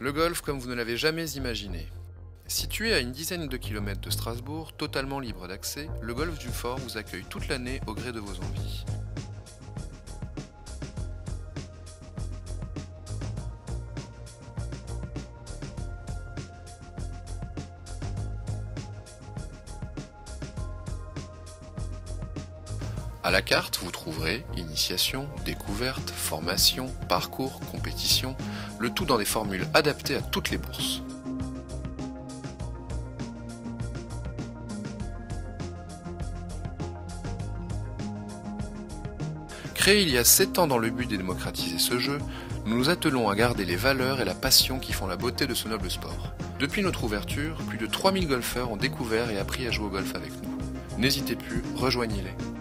Le golf comme vous ne l'avez jamais imaginé. Situé à une dizaine de kilomètres de Strasbourg, totalement libre d'accès, le golf du Fort vous accueille toute l'année au gré de vos envies. À la carte, vous trouverez initiation, découverte, formation, parcours, compétition, le tout dans des formules adaptées à toutes les bourses. Créé il y a 7 ans dans le but de démocratiser ce jeu, nous nous attelons à garder les valeurs et la passion qui font la beauté de ce noble sport. Depuis notre ouverture, plus de 3000 golfeurs ont découvert et appris à jouer au golf avec nous. N'hésitez plus, rejoignez-les.